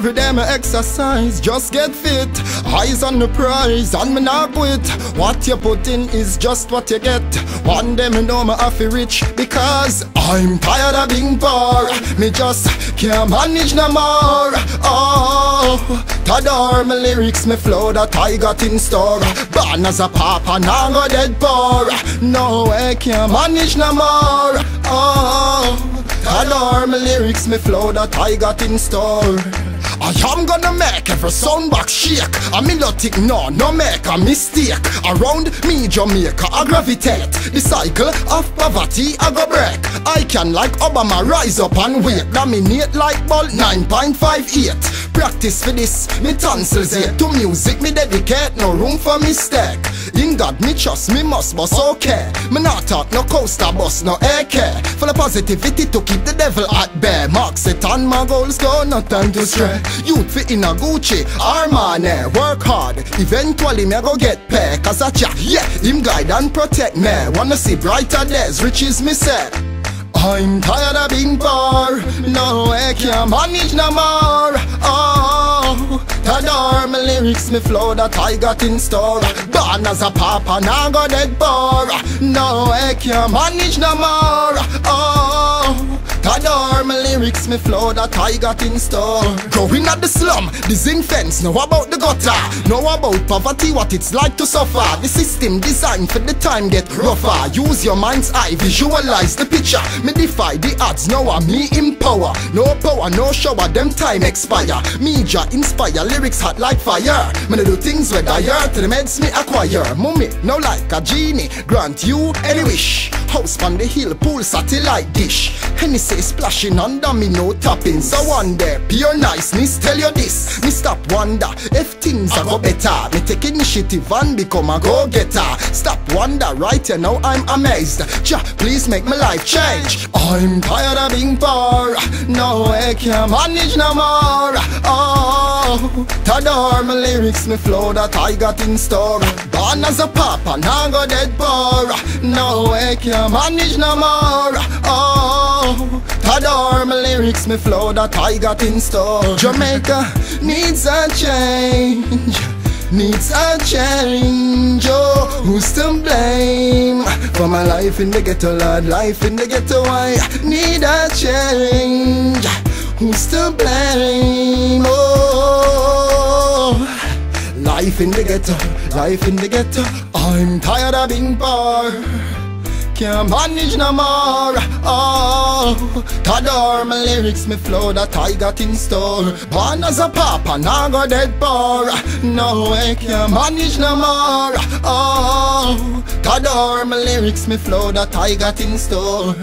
Every day me exercise, just get fit. Eyes on the prize, and me not quit. What you put in is just what you get. One day me know me have rich because I'm tired of being poor. Me just can't manage no more. Oh, Tadar my lyrics, me flow that I got in store. Born as a papa, now go dead poor. No, I can't manage no more. Oh, My lyrics, me flow that I got in store. I am gonna make every soundbox shake. I me not think no, no make a mistake. Around me Jamaica I gravitate. The cycle of poverty I go break. I can like Obama rise up and wait. Dominate like Bolt 9.58 Practice for this, me tonsils here To music me dedicate, no room for mistake In God me trust, me must boss okay. Me not talk no coaster bus, no AK Full of positivity to keep the devil at bay. Marks it on my goals go, no time to stray. Youth fi in a Gucci, Armani. Work hard, eventually me go get pay. Cause I chat, yeah, him guide and protect me. Wanna see brighter days, riches me say I'm tired of being poor. No, I can't manage no more lyrics, me flow that I got in store. Born as a papa, now go dead poor. No, I can't manage no more. Oh, Tadar, my lyrics, me flow that I got in store. Growing at the slum, the zinc fence Know about the gutter, know about poverty What it's like to suffer. The system designed for the time get rougher. Use your mind's eye, visualize the picture. Me defy the odds, now I'm me in power. No power, no shower, them time expire. Media inspire, lyrics hot like fire. Me do things where dire to the meds me acquire. Mummy, no like a genie, grant you any wish. House on the hill, pool satellite dish. Hennessy splashing under me, no tapping. So one day, pure niceness, tell you this. Me stop wonder if things are go better. Me take initiative and become a go-getter. Stop wonder, right here now I'm amazed. Jah, please make my life change. I'm tired of being poor. No, I can't manage no more. Oh, Tadar, my lyrics, me flow that I got in store. Born as a papa, now go dead poor. No, I can't manage no more. Oh, Tadar, my lyrics, me flow that I got in store. Jamaica needs a change Needs a change, oh, who's to blame? For my life in the ghetto, Lord, life in the ghetto I need a change. Who's to blame, oh. Life in the ghetto, life in the ghetto I'm tired of being poor can't manage no more Oh, Tadar, my lyrics, me flow that I got in store. Born as a papa, now go dead poor. No, I can't manage no more Oh, Tadar, my lyrics, me flow that I got in store